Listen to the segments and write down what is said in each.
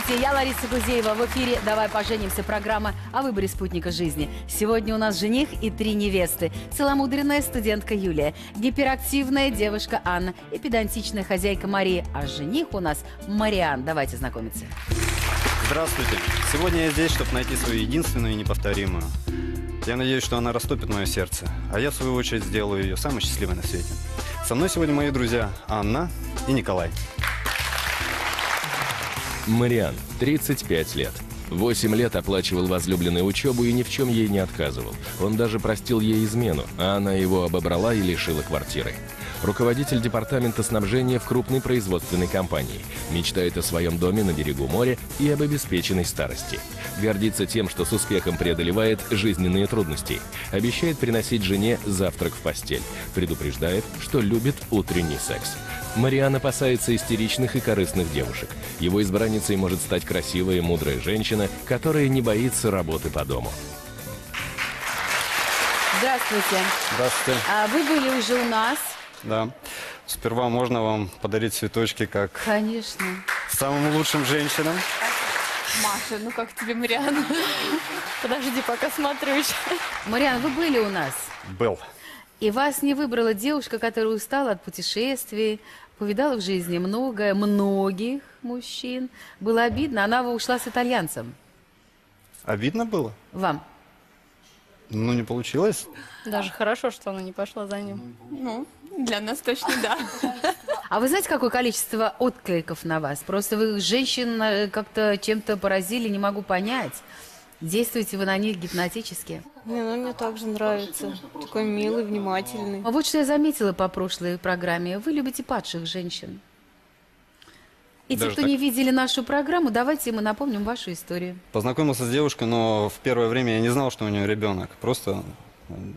Здравствуйте, я Лариса Гузеева. В эфире «Давай поженимся» программа о выборе спутника жизни. Сегодня у нас жених и три невесты. Целомудренная студентка Юлия, гиперактивная девушка Анна и педантичная хозяйка Мария. А жених у нас Мариан. Давайте знакомиться. Здравствуйте. Сегодня я здесь, чтобы найти свою единственную и неповторимую. Я надеюсь, что она растопит мое сердце, а я, в свою очередь, сделаю ее самой счастливой на свете. Со мной сегодня мои друзья Анна и Николай. Мариан, 35 лет. 8 лет оплачивал возлюбленную учебу и ни в чем ей не отказывал. Он даже простил ей измену, а она его обобрала и лишила квартиры. Руководитель департамента снабжения в крупной производственной компании. Мечтает о своем доме на берегу моря и об обеспеченной старости. Гордится тем, что с успехом преодолевает жизненные трудности. Обещает приносить жене завтрак в постель. Предупреждает, что любит утренний секс. Мариан опасается истеричных и корыстных девушек. Его избранницей может стать красивая и мудрая женщина, которая не боится работы по дому. Здравствуйте. Здравствуйте. А вы были уже у нас. Да. Сперва можно вам подарить цветочки как Конечно. самым лучшим женщинам. Маша, ну как тебе, Мариан? Подожди, пока смотрю еще. Мариан, вы были у нас. Был. И вас не выбрала девушка, которая устала от путешествий, повидала в жизни многое, многих мужчин. Было обидно, она ушла с итальянцем. Обидно было? Вам. Ну, не получилось. Даже хорошо, что она не пошла за ним. Ну, для нас точно да. А вы знаете, какое количество откликов на вас? Просто вы женщин э, как-то чем-то поразили, не могу понять. Действуете вы на них гипнотически? Не, ну мне также нравится. Такой милый, внимательный. А вот что я заметила по прошлой программе. Вы любите падших женщин. И те, Даже кто так? не видели нашу программу, давайте мы напомним вашу историю. Познакомился с девушкой, но в первое время я не знал, что у нее ребенок. Просто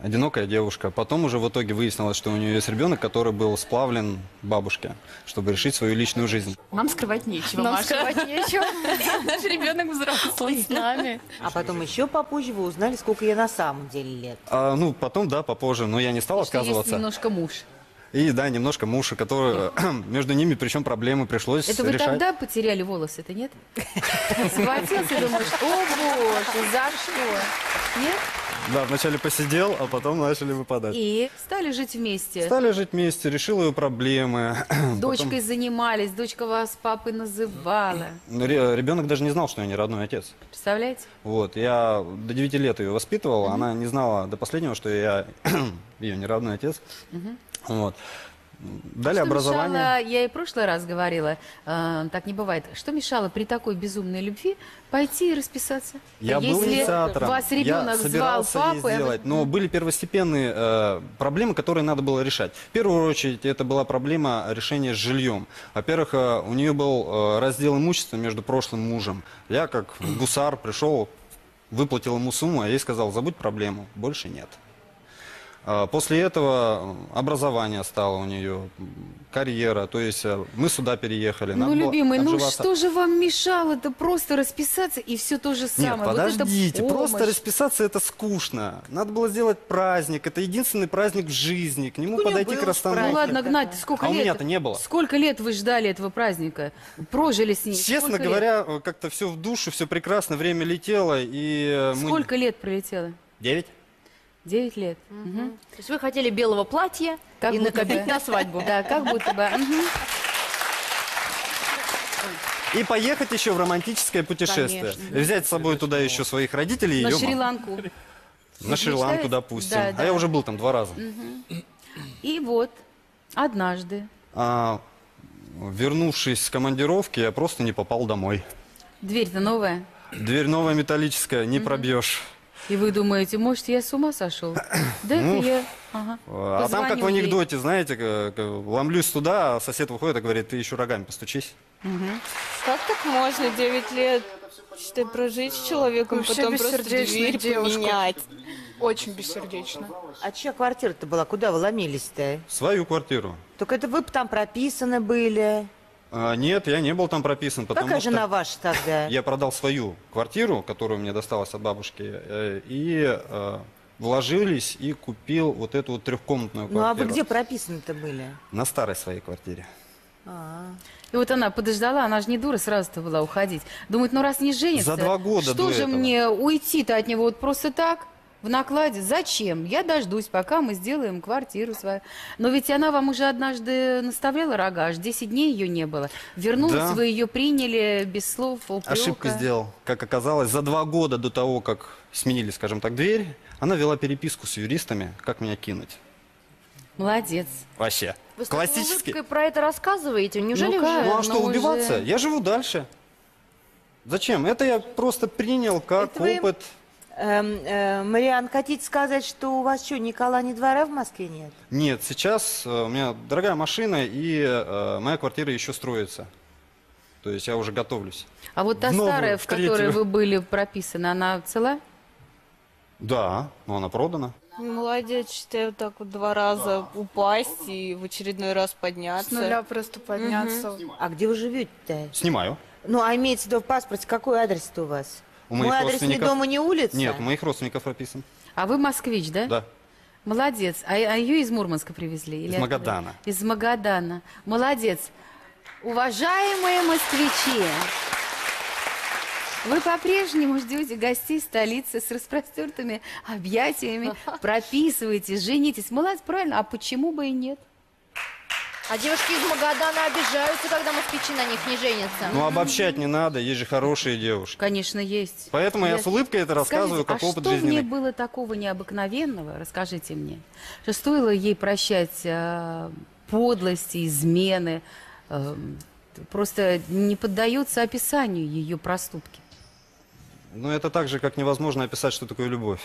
одинокая девушка. Потом уже в итоге выяснилось, что у нее есть ребенок, который был сплавлен бабушке, чтобы решить свою личную жизнь. Нам скрывать нечего, Нам Маша. скрывать нечего. Наш ребенок взрослый. С нами. А потом еще попозже вы узнали, сколько я на самом деле лет. А, ну, потом, да, попозже, но я не стал Что есть отказываться. немножко муж. И да, немножко муж, который между ними, причем проблемы пришлось Это вы решать. тогда потеряли волосы, это нет? Схватился, думаешь, о боже, за что? Нет? Да, вначале посидел, а потом начали выпадать. И стали жить вместе. Стали жить вместе, решил ее проблемы. Дочкой занимались, дочка вас папой называла. Потом- Ре- Ребенок даже не знал, что я не родной отец. Представляете? Вот, я до 9 лет ее воспитывал, она не знала до последнего, что я ее не родной отец. Вот. Дали Что образование. мешало, я и в прошлый раз говорила, э, так не бывает, что мешало при такой безумной любви пойти и расписаться? Я был Если инициатором. вас я ребенок звал собирался ей папой, а сделать, но были первостепенные э, проблемы, которые надо было решать. В первую очередь, это была проблема решения с жильем. Во-первых, э, у нее был э, раздел имущества между прошлым мужем. Я, как гусар, пришел, выплатил ему сумму, а ей сказал, забудь проблему, больше нет. А, После этого образование стало у нее, карьера, то есть э, мы сюда переехали. Ну, любимый, ну что же вам мешало-то просто расписаться и все то же самое? Нет, Вот это подождите, просто помощь. расписаться это скучно. Надо было сделать праздник, это единственный праздник в жизни, к нему Так у него подойти к расстановке. Ну ладно, Гнать, сколько А у лет? меня-то не было. Сколько лет вы ждали этого праздника? Прожили с ним? Честно Сколько говоря, э, как-то все в душу, все прекрасно, время летело, и э, мы... Сколько лет пролетело? Девять? Девять лет. Мгм. То есть вы хотели белого платья Как и будто накопить бы. на свадьбу. Да, как будто бы. Мгм. И поехать еще в романтическое путешествие. Конечно. И взять с собой туда еще своих родителей и На ее маму. Шри-Ланку. На Шри-Ланку, допустим. Да, А да. я уже был там два раза. И вот, однажды, А, вернувшись с командировки, я просто не попал домой. дверь-то новая. Дверь новая металлическая, не пробьешь. И вы думаете, может, я с ума сошел? Да Ну, это я. Ага. А там, как в Позвоню ей. анекдоте, знаете, ломлюсь туда, а сосед выходит и говорит, ты еще рогами постучись. Как так можно 9 лет считай, прожить с человеком, Вообще потом просто дверь девушка. поменять? Очень бессердечно. А чья квартира-то была? Куда вы ломились-то? Свою квартиру. Только это вы там прописаны были. А, нет, я не был там прописан, потому Какая что жена ваша тогда? я продал свою квартиру, которую мне досталась от бабушки, э, и э, вложились и купил вот эту вот трехкомнатную Ну квартиру. а вы где прописаны-то были? На старой своей квартире. А. И вот она подождала, она же не дура сразу-то была уходить. Думает, ну раз не женится, За два года что до же этого. мне уйти-то от него вот просто так? В накладе. Зачем? Я дождусь, пока мы сделаем квартиру свою. Но ведь она вам уже однажды наставляла рога, аж 10 дней ее не было. Вернулась, Да. вы ее приняли без слов, упрека. Ошибку сделал. Как оказалось, за два года до того, как сменили, скажем так, дверь, она вела переписку с юристами, как меня кинуть. Молодец. Вообще. Вы Классический. улыбкой про это рассказываете? Неужели Ну-ка. уже? Ну а что, уже- убиваться? Я живу дальше. Зачем? Это я просто принял как Это вы- опыт. Э, Мариан, хотите сказать, что у вас что, ни кола, ни двора в Москве нет? Нет, сейчас э, у меня дорогая машина, и э, моя квартира еще строится. То есть я уже готовлюсь. А вот та Новую, старая, в в которой третью. вы были прописаны, она цела? Да, но она продана. Молодец, считаю, вот так вот два раза упасть и в очередной раз С подняться. нуля просто подняться. А где вы живете-то? Снимаю. Ну, а имеется в виду в паспорте, какой адрес-то у вас? У моих Мой адрес не родственников- дома, не улица? Нет, у моих родственников прописан. А вы москвич, да? Да. Молодец. А, а ее из Мурманска привезли? Или Из откуда? Магадана. Из Магадана. Молодец. Уважаемые москвичи, вы по-прежнему ждете гостей столицы с распростертыми объятиями, прописываетесь, женитесь. Молодец, правильно. А почему бы и нет? А девушки из Магадана обижаются, когда москвичи на них не женятся. Ну, обобщать не надо, есть же хорошие девушки. Конечно, есть. Поэтому я с улыбкой это рассказываю, Скажите, как а опыт что жизненный. мне было такого необыкновенного, расскажите мне, что стоило ей прощать э, подлости, измены, э, просто не поддается описанию ее проступки. Ну, это так же, как невозможно описать, что такое любовь.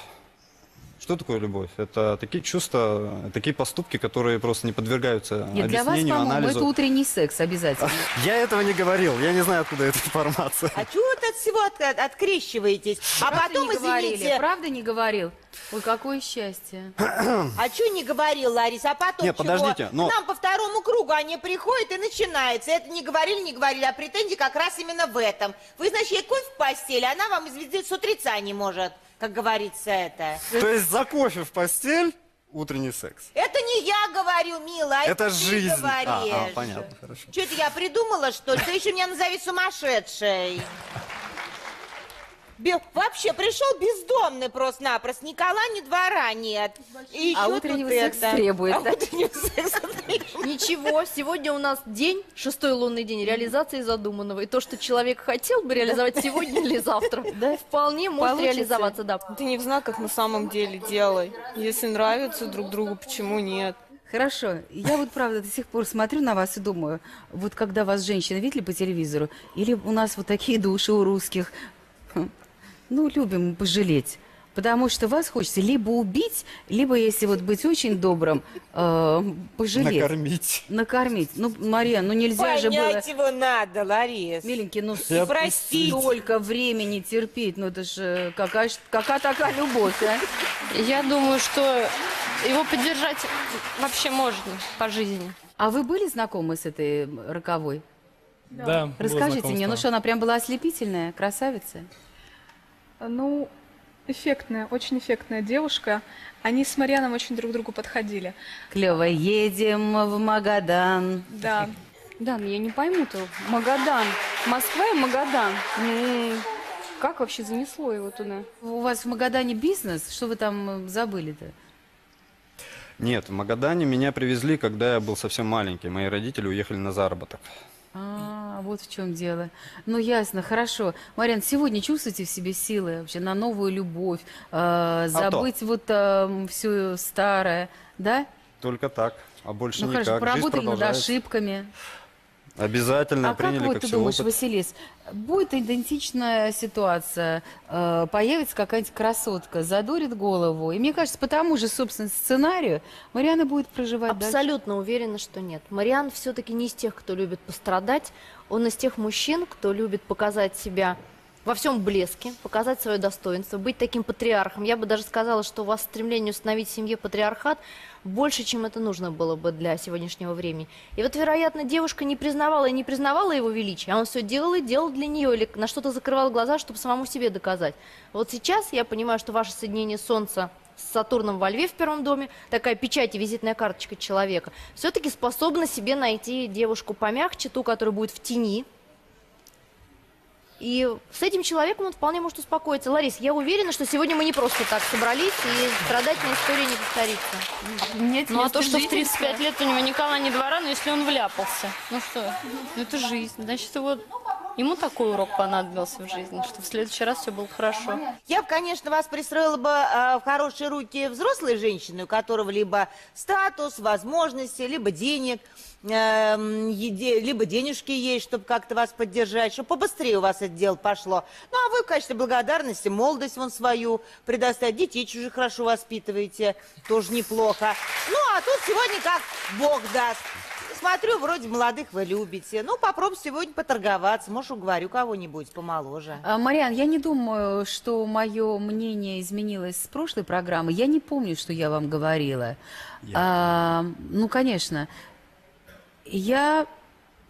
Что такое любовь? Это такие чувства, такие поступки, которые просто не подвергаются Нет, для вас, объяснению, по-моему, анализу. это утренний секс обязательно. Я этого не говорил, я не знаю, откуда эта информация. А чего вы от всего от- от- открещиваетесь? А Правда потом, не говорили? извините, Правда не говорил? Ой, какое счастье. а что не говорил, Ларис? А потом Нет, чего? подождите, но- К нам по второму кругу они приходят и начинается. Это не говорили, не говорили, а претензии как раз именно в этом. Вы, значит, ей кофе в постели, она вам известить с утреца не может, как говорится это. То есть за кофе в постель утренний секс. Это не я говорю, милая, Это ты жизнь. говоришь. А, а, понятно, хорошо. Что это я придумала, что ли? Ты еще меня назови сумасшедшей. Бе- Вообще пришел бездомный просто-напросто, ни кола, ни двора нет. И А еще утреннего тут это. требует, А да? утреннего секса требует. Ничего, сегодня у нас день, шестой лунный день реализации задуманного. И то, что человек хотел бы реализовать сегодня или завтра, да, вполне может Получится. реализоваться, да. Ты не в знаках на самом деле делай. Если нравится друг другу, почему нет? Хорошо. Я вот, правда, до сих пор смотрю на вас и думаю, вот когда вас женщины видели по телевизору, или у нас вот такие души у русских, хм, ну, любим пожалеть. Потому что вас хочется либо убить, либо, если вот быть очень добрым, э, пожалеть. Накормить. Накормить. Ну, Мария, ну нельзя же было... Понять его надо, Ларис. Миленький, ну Я прости. столько времени терпеть, ну это же какая, ж- какая такая любовь, а? Я думаю, что его поддержать вообще можно по жизни. А вы были знакомы с этой роковой? Да, было Расскажите мне, ну что, она прям была ослепительная, красавица? Ну, эффектная, очень эффектная девушка. Они с Марьяном очень друг к другу подходили. Клево, едем в Магадан. Да. Да, но я не пойму-то. Магадан. Москва и Магадан. Ну, как вообще занесло его туда? У вас в Магадане бизнес? Что вы там э, забыли-то? Нет, в Магадане меня привезли, когда я был совсем маленький. Мои родители уехали на заработок. А, вот в чем дело. Ну, ясно, хорошо. Марьян, сегодня чувствуете в себе силы вообще на новую любовь, А э, забыть вот все старое, да? Только так, а больше ну, никак. хорошо, Жизнь поработали над ошибками. Обязательно А приняли как вот как ты думаешь, опыт. Василис, будет идентичная ситуация, э, появится какая-нибудь красотка, задурит голову, и мне кажется, по тому же, собственно, сценарию Мариана будет проживать дальше. Абсолютно уверена, что нет. Мариан все-таки не из тех, кто любит пострадать. Он из тех мужчин, кто любит показать себя во всем блеске, показать свое достоинство, быть таким патриархом. Я бы даже сказала, что у вас стремление установить в семье патриархат больше, чем это нужно было бы для сегодняшнего времени. И вот, вероятно, девушка не признавала и не признавала его величие, а он все делал и делал для нее, или на что-то закрывал глаза, чтобы самому себе доказать. Вот сейчас я понимаю, что ваше соединение Солнца с Сатурном во Льве в первом доме, такая печать и визитная карточка человека, все-таки способна себе найти девушку помягче, ту, которая будет в тени, и с этим человеком он вполне может успокоиться. Ларис, я уверена, что сегодня мы не просто так собрались, и страдательная история не повторится. Нет, Ну а то, что в 35 лет у него ни кола, ни двора, но если он вляпался, ну что, ну это жизнь. Значит, его, ему такой урок понадобился в жизни, что в следующий раз все было хорошо. Я бы, конечно, вас пристроила бы э, в хорошие руки взрослой женщины, у которого либо статус, возможности, либо денег, эм, еде- либо денежки есть, чтобы как-то вас поддержать, чтобы побыстрее у вас это дело пошло. Ну, а вы в качестве благодарности молодость вон свою предоставить, детей чужих хорошо воспитываете, тоже неплохо. Ну, а тут сегодня как Бог даст. Смотрю, вроде молодых вы любите. Ну, попробуй сегодня поторговаться. Может, уговорю кого-нибудь помоложе. А, Мариан, я не думаю, что мое мнение изменилось с прошлой программы. Я не помню, что я вам говорила. А, ну, конечно. Я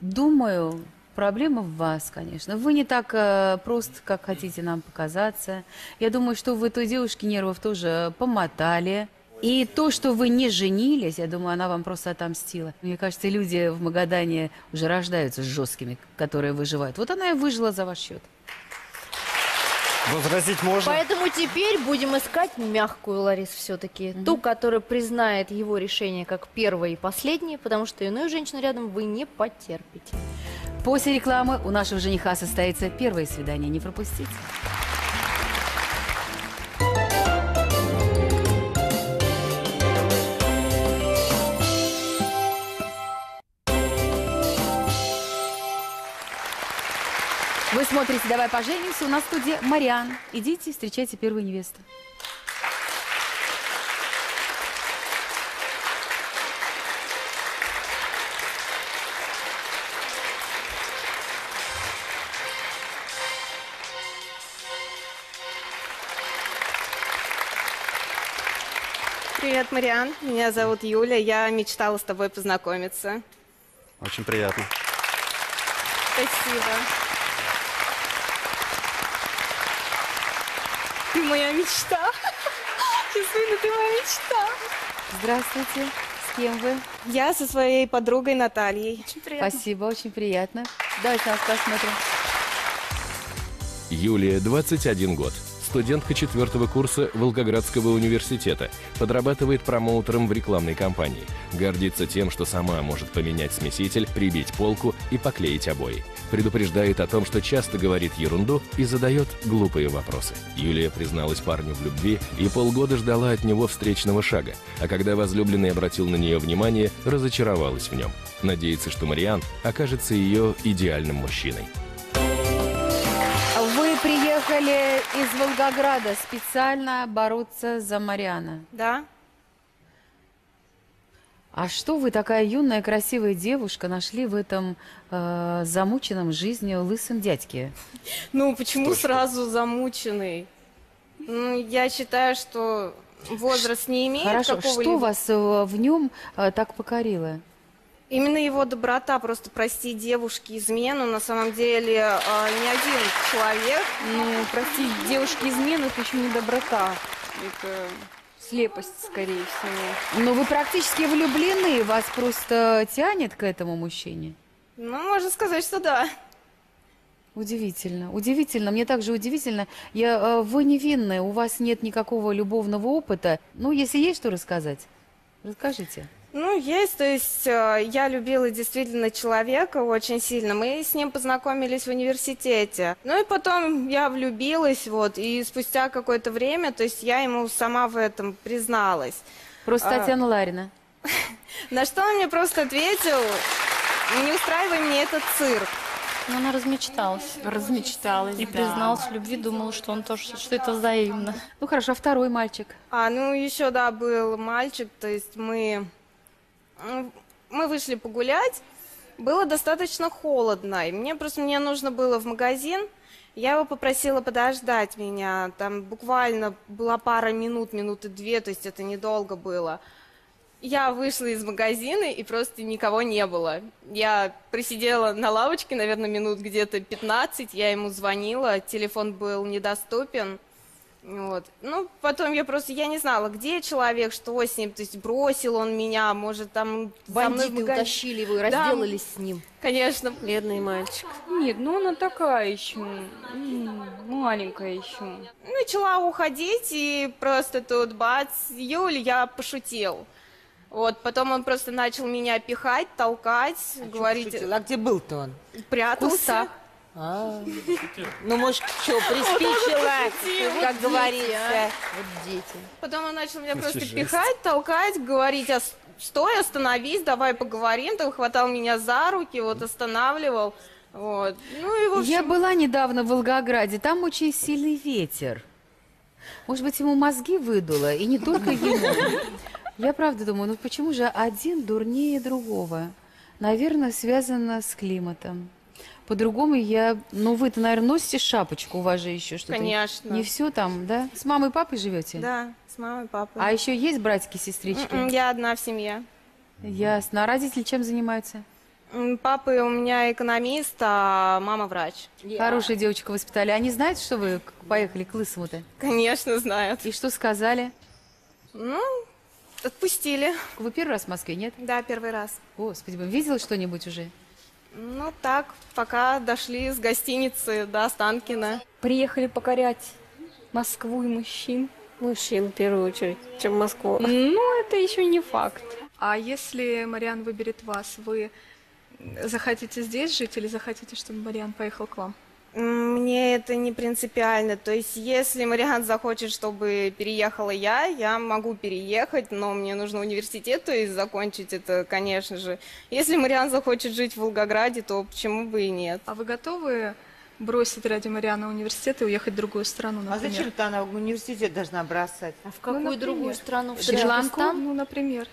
думаю, проблема в вас, конечно. Вы не так э, просто, как хотите нам показаться. Я думаю, что вы той девушке нервов тоже помотали. И то, что вы не женились, я думаю, она вам просто отомстила. Мне кажется, люди в Магадане уже рождаются с жесткими, которые выживают. Вот она и выжила за ваш счет. Возразить можно? Поэтому теперь будем искать мягкую, Ларис, все-таки. Ту, которая признает его решение как первое и последнее, потому что иную женщину рядом вы не потерпите. После рекламы у нашего жениха состоится первое свидание. Не пропустите. Смотрите «Давай поженимся». У нас в студии Мариан. Идите, встречайте первую невесту. Привет, Мариан. Меня зовут Юля. Я мечтала с тобой познакомиться. Очень приятно. Спасибо. Ты моя мечта. Чувствую, ты моя мечта. Здравствуйте. С кем вы? Я со своей подругой Натальей. Спасибо, очень приятно. Давайте нас посмотрим. Юлия, 21 год. Студентка четвертого курса Волгоградского университета. Подрабатывает промоутером в рекламной кампании. Гордится тем, что сама может поменять смеситель, прибить полку и поклеить обои. Предупреждает о том, что часто говорит ерунду и задает глупые вопросы. Юлия призналась парню в любви и полгода ждала от него встречного шага. А когда возлюбленный обратил на нее внимание, разочаровалась в нем. Надеется, что Мариан окажется ее идеальным мужчиной. Приехали из Волгограда специально бороться за Мариана. Да? А что вы, такая юная, красивая девушка, нашли в этом э, замученном жизнью лысом дядьке? Ну, почему сразу замученный? Ну, я считаю, что возраст не имеет Хорошо, что вас э, в нем э, так покорило? Именно его доброта, просто прости девушке измену, на самом деле э, не один человек. Ну, прости, девушки измены, это еще не доброта. Это слепость, скорее всего. Ну, вы практически влюблены, вас просто тянет к этому мужчине. Ну, можно сказать, что да. Удивительно, удивительно. Мне также удивительно. Я, э, вы невинны, у вас нет никакого любовного опыта. Ну, если есть что рассказать, расскажите. Ну, есть, то есть э, я любила действительно человека очень сильно. Мы с ним познакомились в университете. Ну и потом я влюбилась, вот, и спустя какое-то время, то есть я ему сама в этом призналась. Просто А. Татьяна Ларина. На что он мне просто ответил, не устраивай мне этот цирк. Но она размечталась. Размечталась, И да. призналась в любви, думала, что он тоже, что это взаимно. Ну, хорошо, а второй мальчик? А, ну еще, да, был мальчик, то есть мы, мы вышли погулять, было достаточно холодно, и мне просто, мне нужно было в магазин, я его попросила подождать меня, там буквально была пара минут, минуты две, то есть это недолго было. Я вышла из магазина, и просто никого не было. Я присидела на лавочке, наверное, минут где-то 15, я ему звонила, телефон был недоступен, Вот. Ну, потом я просто, я не знала, где человек, что с ним, то есть бросил он меня, может, там мной Бандиты магазин. утащили его и Да. разделались с ним. Конечно. Бедный мальчик. Нет, ну она такая еще, маленькая еще. Начала уходить, и просто тут бац, Юль, я пошутил. Вот, потом он просто начал меня пихать, толкать, говорить, Шутил. А где был-то он? прятался. А. Ну, может, что, приспичило, как говорится. Вот дети. Потом он начал меня просто жесть. пихать, толкать, говорить, «Ос- стой, остановись, давай поговорим. Там хватал меня за руки, вот останавливал. Вот. Ну и в общем, Я была недавно в Волгограде, там очень сильный ветер. Может быть, ему мозги выдуло, и не только ему. Я правда думаю, ну почему же один дурнее другого? Наверное, связано с климатом. По-другому я... Ну, вы-то, наверное, носите шапочку, у вас же еще что-то. Конечно. Не все там, да? С мамой и папой живете? Да, с мамой, папой. А еще есть братики, сестрички? М-м, Я одна в семье. Ясно. А родители чем занимаются? Папа у меня экономист, а мама врач. Хорошая девочка воспитали. Они знают, что вы поехали к Лысому-то? Конечно, знают. И что сказали? Ну, отпустили. Вы первый раз в Москве, нет? Да, первый раз. Господи, вы видела что-нибудь уже? Ну, так, пока дошли с гостиницы до Останкина. Приехали покорять Москву и мужчин. Мужчин в первую очередь, чем Москву. Ну, это еще не факт. А если Мариан выберет вас, вы захотите здесь жить или захотите, чтобы Мариан поехал к вам? Мне это не принципиально. То есть, если Мариан захочет, чтобы переехала я, я могу переехать, но мне нужно университет, то есть закончить это, конечно же. Если Мариан захочет жить в Волгограде, то почему бы и нет? А вы готовы бросить ради Мариана университет и уехать в другую страну, А например? зачем-то она в университет должна бросать? А в какую например. другую страну? В Шри-Ланку? Ну, например.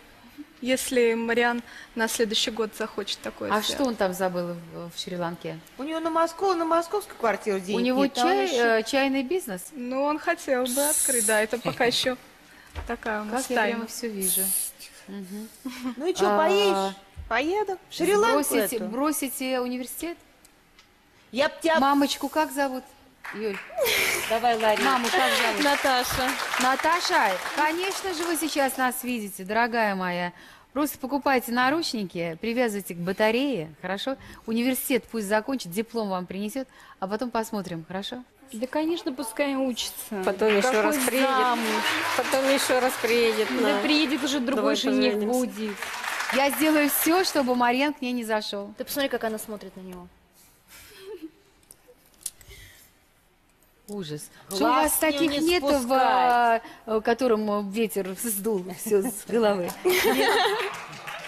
Если Мариан на следующий год захочет такое А сделать. что он там забыл в, в Шри-Ланке? У него на Москву, на московскую квартиру денег У него а он чай, еще- э, чайный бизнес? Ну, он хотел бы открыть, да, это пока еще такая у нас Как я тайна. прямо все вижу. Ну и что, А, поедешь? Поеду. В Шри-Ланку Бросите, эту? бросите университет? Я б тебя... Мамочку как зовут? Юль, Давай, Ларри. маму как зовут? Наташа. Наташа, конечно же вы сейчас нас видите, дорогая моя. Просто покупайте наручники, привязывайте к батарее, хорошо? Университет пусть закончит, диплом вам принесет, а потом посмотрим, хорошо? Да, конечно, пускай учится. Потом еще Какой раз приедет. замуж? Потом еще раз приедет. Да на- приедет уже другой Давай жених поженимся. будет. Я сделаю все, чтобы Марьян к ней не зашел. Ты посмотри, как она смотрит на него. Ужас. Глаз Что у вас таких не нет, в, спускать. э, которым э, ветер сдул все с головы?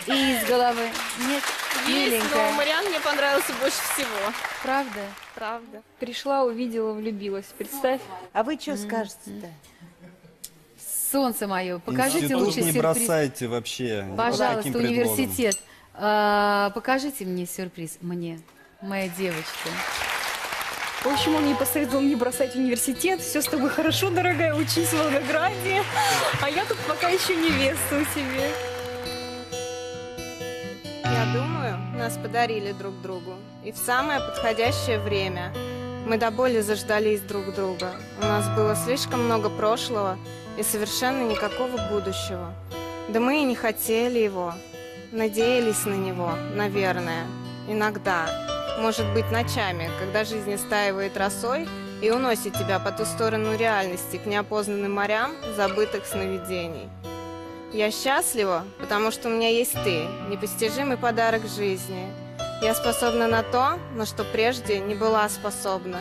И из головы? Нет? Есть, но Миленькая. Мариан мне понравился больше всего. Правда? Правда. Пришла, увидела, влюбилась. Представь. А вы что скажете-то? Солнце мое, покажите Институт лучше не сюрприз. бросайте вообще. Пожалуйста, университет. А, покажите мне сюрприз. Мне, моя девочка. В общем, он мне посоветовал не бросать университет. Все с тобой хорошо, дорогая, учись в Волгограде. А я тут пока еще невесту себе. Я думаю, нас подарили друг другу. И в самое подходящее время. Мы до боли заждались друг друга. У нас было слишком много прошлого и совершенно никакого будущего. Да мы и не хотели его. Надеялись на него, наверное. Иногда. Может быть, ночами, когда жизнь истаивает росой и уносит тебя по ту сторону реальности к неопознанным морям забытых сновидений. Я счастлива, потому что у меня есть ты, непостижимый подарок жизни. Я способна на то, на что прежде не была способна.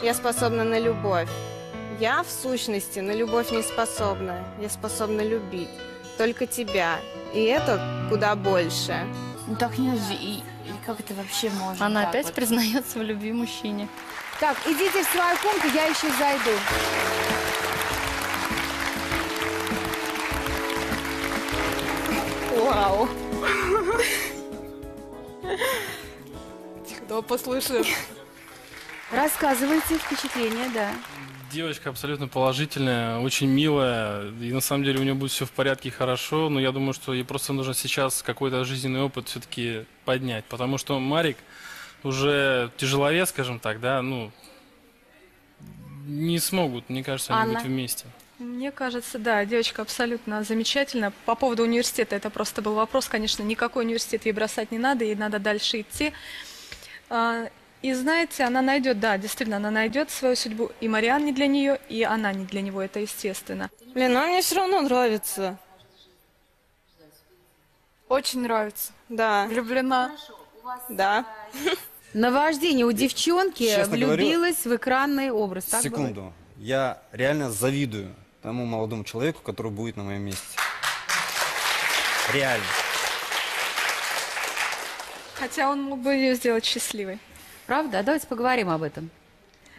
Я способна на любовь. Я, в сущности, на любовь не способна. Я способна любить. Только тебя. И это куда больше. Ну так нельзя. Как это вообще можно? Она опять вот? признается в любви мужчине. Так, идите в свою комнату, я еще зайду. Вау. Кто послушает? Рассказывайте впечатления, да. Девочка абсолютно положительная, очень милая, и на самом деле у нее будет все в порядке и хорошо, но я думаю, что ей просто нужно сейчас какой-то жизненный опыт все-таки поднять, потому что Марик уже тяжеловес, скажем так, да, ну, не смогут, мне кажется, они Анна? быть вместе. Мне кажется, да, девочка абсолютно замечательна. По поводу университета это просто был вопрос, конечно, никакой университет ей бросать не надо, ей надо дальше идти. И знаете, она найдет, да, действительно, она найдет свою судьбу. И Мариан не для нее, и она не для него, это естественно. Блин, а мне все равно нравится. Очень нравится. Да. Влюблена. Да. Наваждение у девчонки Честно говорю, влюбилась в экранный образ. Так бывает? Секунду. Я реально завидую тому молодому человеку, который будет на моем месте. Реально. Хотя он мог бы ее сделать счастливой. Правда? А Давайте поговорим об этом.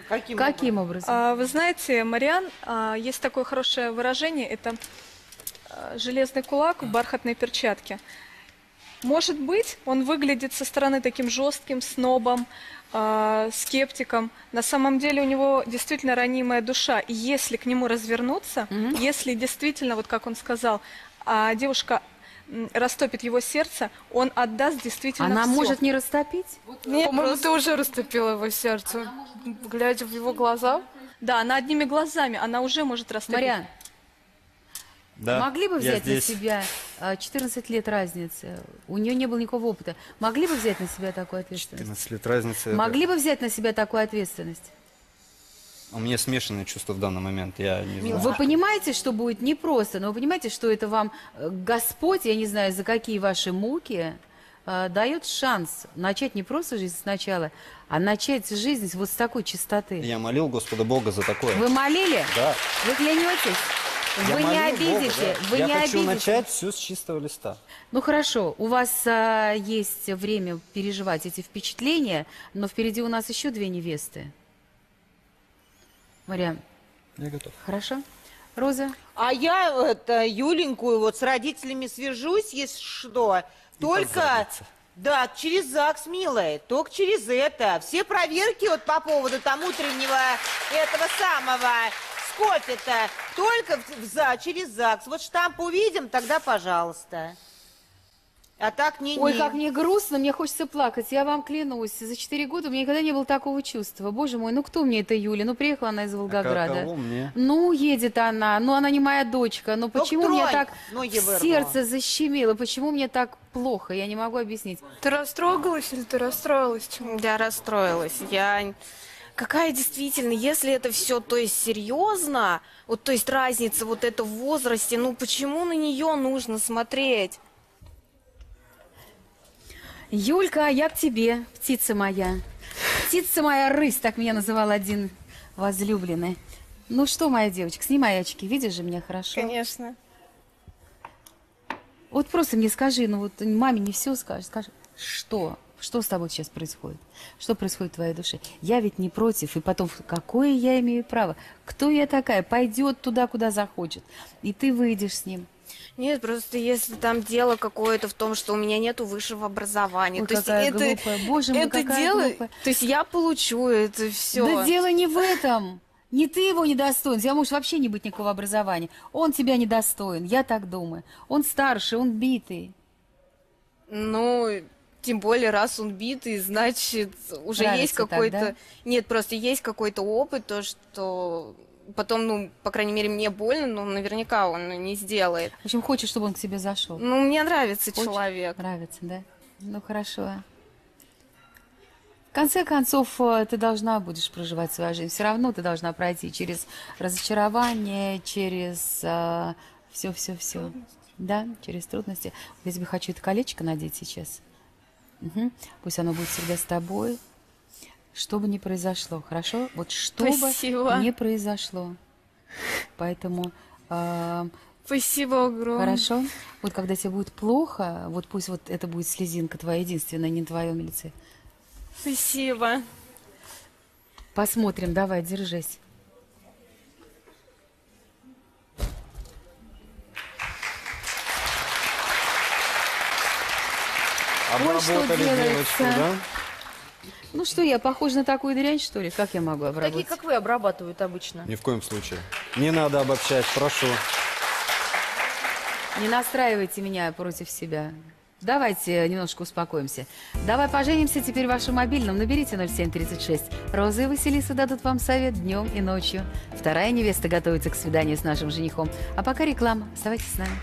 Каким, Каким образом? А, Вы знаете, Мариан, а, есть такое хорошее выражение, это а, железный кулак в бархатной перчатке. Может быть, он выглядит со стороны таким жестким снобом, а, скептиком. На самом деле у него действительно ранимая душа. И если к нему развернуться, если действительно, вот как он сказал, а, девушка растопит его сердце, он отдаст действительно Она всё. может не растопить? По-моему, ты уже растопила его сердце, глядя в его глаза. Да, она одними глазами, она уже может растопить. Мариан, Да, могли бы взять на себя а, 14 лет разницы? У нее не было никакого опыта. Могли бы взять на себя такую ответственность? 14 лет разницы. это- Могли бы взять на себя такую ответственность? У меня смешанные чувства в данный момент. Я не знаю. Вы понимаете, что будет непросто, но вы понимаете, что это вам э, Господь, я не знаю, за какие ваши муки, э, дает шанс начать не просто жизнь сначала, а начать жизнь вот с такой чистоты. Я молил Господа Бога за такое. Вы молили? Да. Вы клянетесь? Я Вы не молил Бога, обидите? да. Вы Я не хочу обидите? начать все с чистого листа. Ну хорошо, у вас а, есть время переживать эти впечатления, но впереди у нас еще две невесты. Мариам, Я готов. хорошо? Роза? А я это, Юленькую вот с родителями свяжусь, если что. Только, да, через ЗАГС, милая, только через это. Все проверки вот по поводу там утреннего этого самого с кофе-то только в, в за, через ЗАГС. Вот штамп увидим, тогда пожалуйста. А так не Ой, как мне грустно, мне хочется плакать. Я вам клянусь, за четыре года у меня никогда не было такого чувства. Боже мой, ну кто мне это Юля? Ну приехала она из Волгограда. кого мне? Ну, едет она, ну она не моя дочка. Ну почему мне так сердце защемило? Почему мне так плохо? Я не могу объяснить. Ты растрогалась или ты расстроилась? Чему? Я расстроилась. Я... Какая действительно, если это все, то есть серьезно, вот то есть разница вот это в возрасте, ну почему на нее нужно смотреть? Юлька, я к тебе, птица моя. Птица моя рысь, так меня называл один возлюбленный. Ну что, моя девочка, снимай очки, видишь же меня хорошо? Конечно. Вот просто мне скажи, ну вот маме не все скажешь, скажи, что? Что с тобой сейчас происходит? Что происходит в твоей душе? Я ведь не против, и потом, какое я имею право? Кто я такая? Пойдет туда, куда захочет. И ты выйдешь с ним. Нет, просто если там дело какое-то в том, что у меня нету высшего образования, Ой, то есть это, глупая. Боже мой, это какая дело, глупая. то есть я получу это все. Да дело не в этом. Не ты его недостоин, у тебя может вообще не быть никакого образования. Он тебя недостоин, я так думаю. Он старше, он битый. Ну, тем более, раз он битый, значит, уже Нравится есть какой-то... да? Нет, просто есть какой-то опыт, то, что потом, ну, по крайней мере, мне больно, но наверняка он не сделает. В общем, хочешь, чтобы он к тебе зашел. Ну, мне нравится Хочешь? человек. Нравится, да? Ну, хорошо. В конце концов, э, ты должна будешь проживать свою жизнь. Все равно ты должна пройти через разочарование, через все-все-все. Да, через трудности. Вот Я тебе хочу это колечко надеть сейчас. Мгм. Пусть оно будет всегда с тобой. Что бы ни произошло, хорошо? Вот что Спасибо. бы ни произошло. Поэтому... э, Спасибо огромное. Хорошо. Вот когда тебе будет плохо, вот пусть вот это будет слезинка твоя единственная, не на твоем лице. Спасибо. Посмотрим, давай, держись. Обработали девочку, да? Ну что, я похожа на такую дрянь, что ли? Как я могу Такие, обработать? как вы, обрабатывают обычно. Ни в коем случае. Не надо обобщать, прошу. Не настраивайте меня против себя. Давайте немножко успокоимся. Давай поженимся теперь в вашем мобильном. Наберите 0736. Роза и Василиса дадут вам совет днем и ночью. Вторая невеста готовится к свиданию с нашим женихом. А пока реклама. Оставайтесь с нами.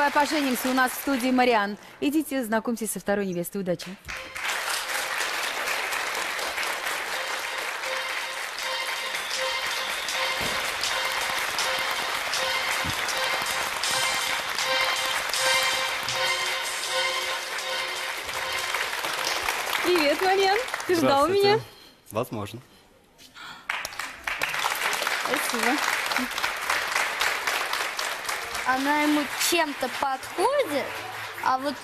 «Давай поженимся» у нас в студии Мариан. Идите, знакомьтесь со второй невестой. Удачи. Привет, Марьян. Ты ждал меня? Возможно. Спасибо. Она ему чем-то подходит, а вот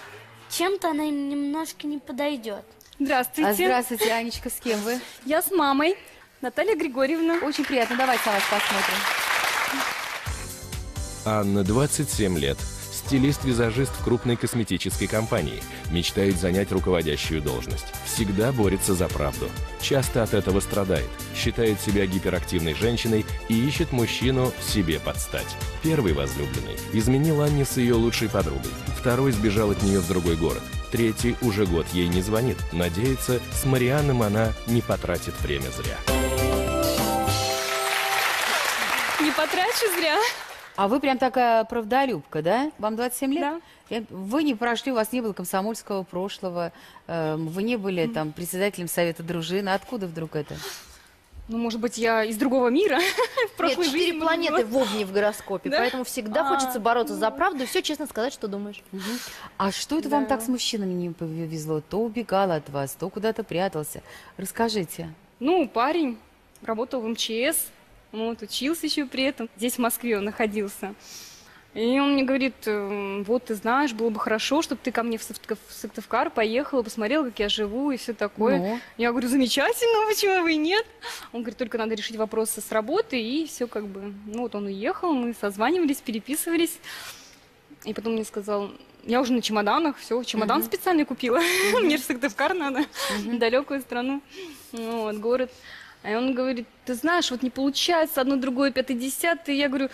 чем-то она им немножко не подойдет. Здравствуйте. А здравствуйте, Анечка, с кем вы? Я с мамой. Наталья Григорьевна. Очень приятно. Давайте на вас посмотрим. Анна, 27 лет. Стилист-визажист в крупной косметической компании. Мечтает занять руководящую должность. Всегда борется за правду. Часто от этого страдает. Считает себя гиперактивной женщиной и ищет мужчину себе подстать. Первый возлюбленный изменил Анне с ее лучшей подругой. Второй сбежал от нее в другой город. Третий уже год ей не звонит. Надеется, с Марианном она не потратит время зря. Не потрачу зря. А вы прям такая правдолюбка, да? Вам 27 лет? Да. Вы не прошли, у вас не было комсомольского прошлого, эм, вы не были там председателем совета дружины. Откуда вдруг это? Ну, может быть, я из другого мира. В Нет, четыре жизни, планеты в Овне в гороскопе, Да? поэтому всегда А, хочется бороться за правду и все честно сказать, что думаешь. А что это вам Да. так с мужчинами не повезло? То убегал от вас, то куда-то прятался. Расскажите. Ну, парень работал в МЧС, вот, учился еще при этом. Здесь, в Москве, он находился. И он мне говорит, э, вот ты знаешь, было бы хорошо, чтобы ты ко мне в Сыктыв- в Сыктывкар поехала, посмотрела, как я живу и все такое. Ну? Я говорю, замечательно, почему бы и нет? Он говорит, только надо решить вопросы с работы, и все как бы. Ну вот он уехал, мы созванивались, переписывались. И потом мне сказал, я уже на чемоданах, все, чемодан Мгм. специальный купила. Мне же в Сыктывкар надо, далекую страну, ну, вот, город. И он говорит, ты знаешь, вот не получается одно, другое, пятое, десятое. Я говорю,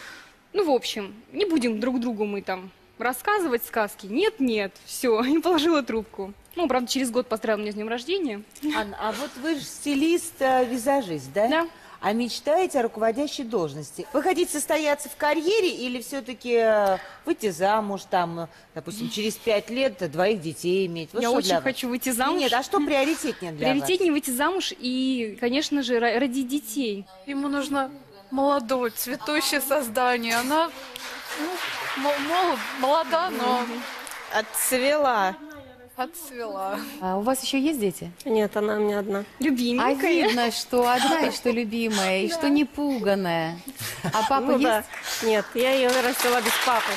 ну, в общем, не будем друг другу мы там рассказывать сказки. Нет, нет, все, и положила трубку. Ну, правда, через год поздравил меня с днем рождения. Анна, а вот вы же стилист-визажист, да? Да. А мечтаете о руководящей должности? Вы хотите состояться в карьере или все-таки выйти замуж, там, э, допустим, через пять лет двоих детей иметь? Вот Я очень вас? хочу выйти замуж. Нет, а что приоритетнее для вас? Приоритетнее выйти замуж и, конечно же, ра- родить детей. Ему нужно молодое, цветущее создание. Она ну, мо- молод- молода, но Отцвела. Отцвела. А у вас еще есть дети? Нет, она у меня одна. А Любименькая. видно, что одна и что любимая, и что не пуганая. А папа Ну есть? да. Нет, я ее растила без папы.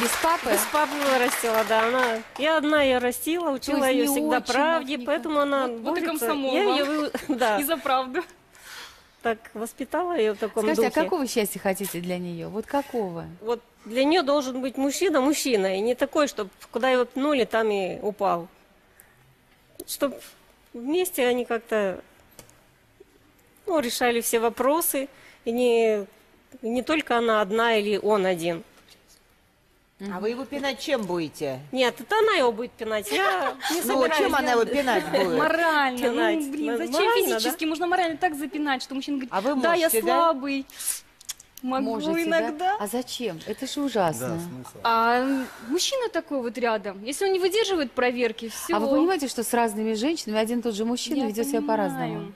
Без папы? Без папы вырастила, да. Она, я одна ее растила, учила есть ее всегда правде, Африка. поэтому она Вот- вот и борется. комсомол Я вам. ее, вы- да, И за правду. так воспитала ее в таком Скажите, духе. а какого счастья хотите для нее? Вот какого? Вот для нее должен быть мужчина мужчина, и не такой, чтобы куда его пнули, там и упал. Чтобы вместе они как-то ну, решали все вопросы, и не, не только она одна или он один. А вы его пинать чем будете? Нет, это она его будет пинать. Я не Ну, собираюсь. чем она его пинать будет? Морально. Пинать. Ну, блин, Ну, зачем морально, физически? Можно морально так запинать, что мужчина говорит, А вы да, я можете, да? слабый. Могу Можете, да? иногда. А зачем? Это же Да, ужасно. смысл. А мужчина такой вот рядом. Если он не выдерживает проверки, все. А вы понимаете, что с разными женщинами один и тот же мужчина Я ведет себя понимаю. по-разному?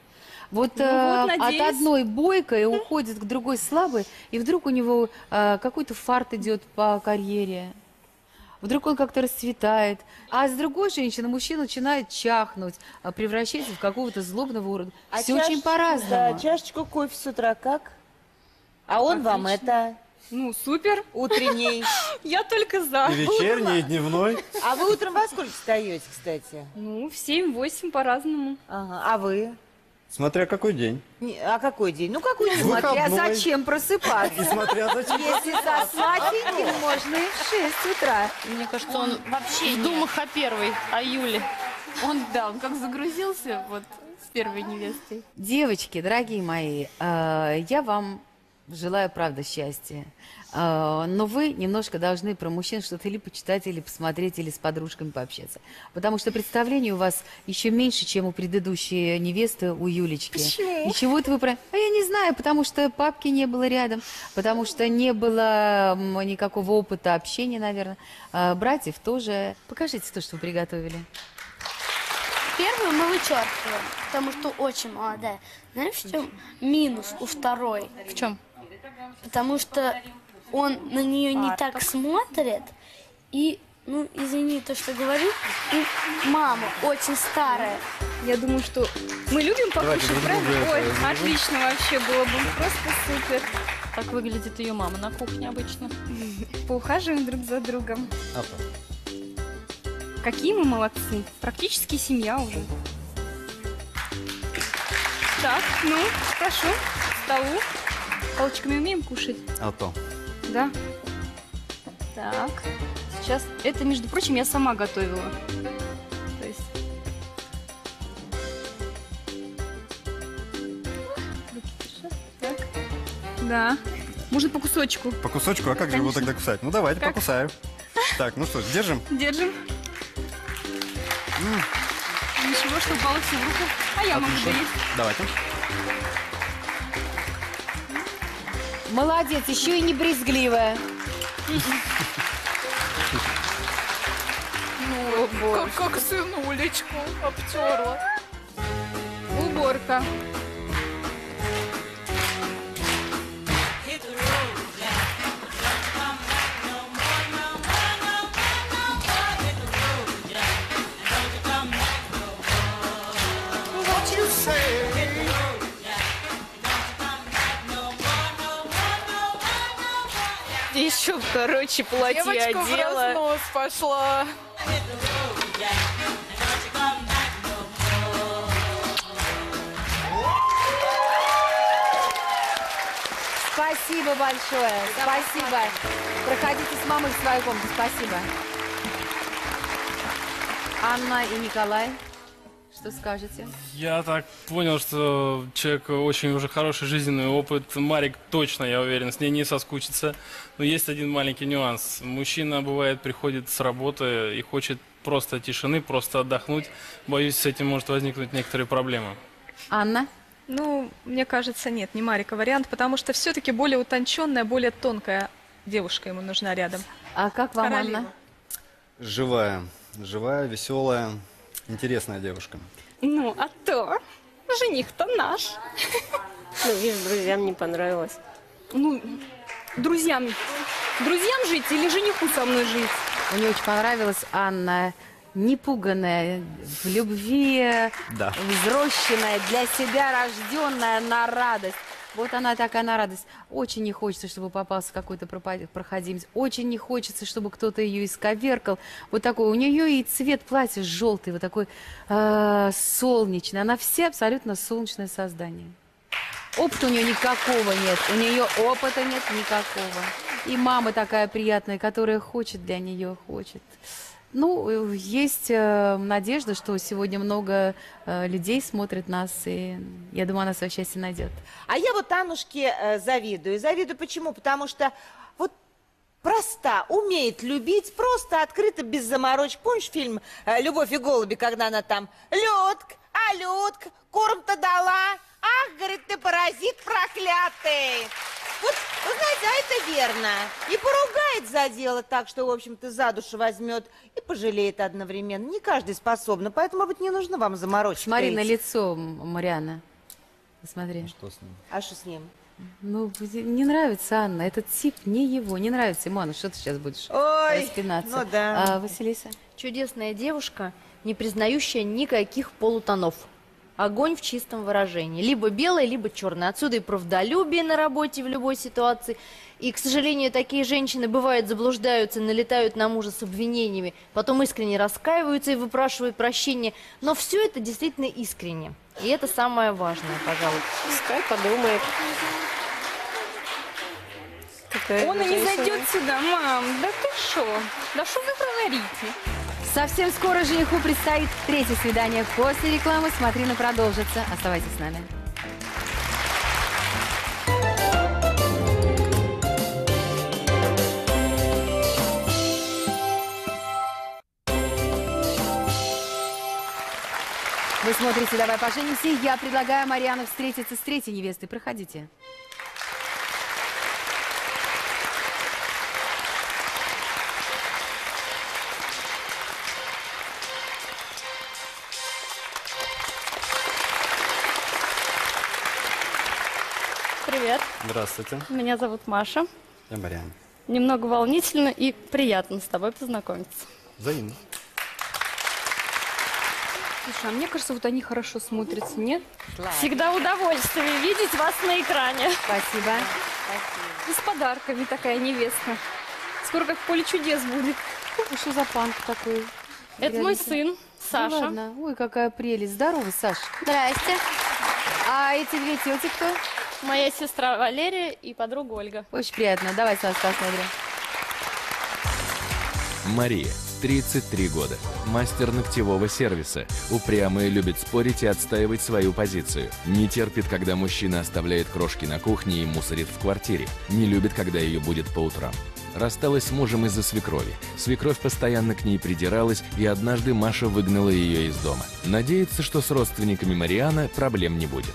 Вот, Ну э, вот, от надеюсь. одной бойкой уходит к другой слабой, и вдруг у него э, какой-то фарт идет по карьере. Вдруг он как-то расцветает. А с другой женщиной мужчина начинает чахнуть, а превращается в какого-то злобного урода. А Все чаш- очень по-разному. Да, чашечку кофе с утра как? А он вам это Ну, супер. утренний. Я только за. И вечерний, и дневной. А вы утром во сколько встаете, кстати? Ну, в 7-8 по-разному. Ага. А вы? Смотря какой день. Не- А какой день? Ну, какой день? Смотря Выходной. зачем просыпаться. Смотря зачем. Если со сладеньким, можно и в 6 утра. Мне кажется, он вообще в думах о первой, о Юле. Он, да, он как загрузился вот с первой невестой. Девочки, дорогие мои, э, я вам желаю, правда, счастья. Э, Но вы немножко должны про мужчин что-то или почитать, или посмотреть, или с подружками пообщаться. Потому что представление у вас еще меньше, чем у предыдущей невесты, у Юлечки. Почему? И чего это вы про... А я не знаю, потому что папки не было рядом, потому что не было никакого опыта общения, наверное. Э, Братьев тоже. Покажите то, что вы приготовили. Первую мы вычеркиваем, потому что очень молодая. Знаешь, в чем минус у второй? В чем? Потому что он на нее не так смотрит. И, ну, извини то, что говорю, и мама очень старая. Я думаю, что мы любим покушать, правда? Ой, отлично вообще было бы, просто супер. Так выглядит ее мама на кухне обычно. Поухаживаем друг за другом. А. Какие мы молодцы. Практически семья уже. Так, ну, прошу, к столу. Палочками умеем кушать? А то. Да. Так, сейчас... Это, между прочим, я сама готовила. То есть... Так. Да. Можно по кусочку. По кусочку, а как же его Конечно. тогда кусать? Ну давайте, Как? покусаю. Так, ну что ж, держим. Держим. Ничего, что упало все в руку. А я могу Отлично. доесть. Давайте. Молодец, еще и не брезгливая. Ну, как, как сынулечку обтерла. Уборка. Короче, платье Девочка в одела. разнос пошла. Спасибо большое. Спасибо. Проходите с мамой в свою комнату. Спасибо. Анна и Николай, что скажете? Я так понял, что человек очень уже хороший жизненный опыт. Марик точно, я уверен, с ней не соскучится. Но есть один маленький нюанс. Мужчина, бывает, приходит с работы и хочет просто тишины, просто отдохнуть. Боюсь, с этим может возникнуть некоторые проблемы. Анна? Ну, мне кажется, нет, не Марика вариант, потому что все-таки более утонченная, более тонкая девушка ему нужна рядом. А как вам, Королева. Анна? Живая. Живая, веселая, интересная девушка. Ну, а то. Жених-то наш. Ну, видишь, друзьям не понравилось. Ну, друзьям. Друзьям жить или жениху со мной жить? Мне очень понравилась Анна, непуганная, в любви, Да. взросшенная, для себя рожденная на радость. Вот она такая на радость. Очень не хочется, чтобы попался какой-то проходимец. Очень не хочется, чтобы кто-то ее исковеркал. Вот такой. У нее и цвет платья желтый, вот такой э, солнечный. Она все абсолютно солнечное создание. Опыта у нее никакого нет. У нее опыта нет никакого. И мама такая приятная, которая хочет для нее, хочет. Ну, есть э, надежда, что сегодня много э, людей смотрит нас, и я думаю, она свое счастье найдет. А я вот Аннушке э, завидую. Завидую почему? Потому что вот проста, умеет любить, просто открыто, без заморочек. Помнишь фильм «Любовь и голуби», когда она там «Людк, а Людк, корм-то дала? Ах, говорит, ты паразит проклятый!» Вот, вы знаете, а это верно. И поругает за дело так, что, в общем-то, за душу возьмет, и пожалеет одновременно. Не каждый способна, поэтому, может быть, не нужно вам заморочек. Смотри на лицо М- Марианы. Посмотри. Что с ним? А что с ним? Ну, не нравится Анна. Этот тип не его. Не нравится ему. Анна, что ты сейчас будешь Ой, распинаться? ну да. А, Василиса? Чудесная девушка, не признающая никаких полутонов. Огонь в чистом выражении. Либо белое, либо черное. Отсюда и правдолюбие на работе в любой ситуации. И, к сожалению, такие женщины бывают заблуждаются, налетают на мужа с обвинениями, потом искренне раскаиваются и выпрашивают прощения. Но все это действительно искренне. И это самое важное, пожалуй. Пускай подумает. Какая Он и не зайдет сюда, мам. Да ты что? Да что вы говорите? Совсем скоро жениху предстоит третье свидание. После рекламы «Смотри, на продолжится». Оставайтесь с нами. Вы смотрите «Давай поженимся». Я предлагаю Марьяну встретиться с третьей невестой. Проходите. Здравствуйте, меня зовут Маша. я Марьяна. Немного волнительно и приятно с тобой познакомиться. Взаимно. Слушай, а мне кажется, вот они хорошо смотрятся, нет? Всегда удовольствие видеть вас на экране. Спасибо. И с подарками такая невеста. Скоро как в поле чудес будет. Ну, Что за панк такой? Это мой сын, Ну Саша. ладно. Ой, какая прелесть. Здорово, Саша. Здрасте. А эти две тети кто? Моя сестра Валерия и подруга Ольга. Очень приятно. Давай сразу посмотрим. Мария, 33 года. Мастер ногтевого сервиса. Упрямая, любит спорить и отстаивать свою позицию. Не терпит, когда мужчина оставляет крошки на кухне и мусорит в квартире. Не любит, когда ее будет по утрам. Рассталась с мужем из-за свекрови. Свекровь постоянно к ней придиралась, и однажды Маша выгнала ее из дома. Надеется, что с родственниками Мариана проблем не будет.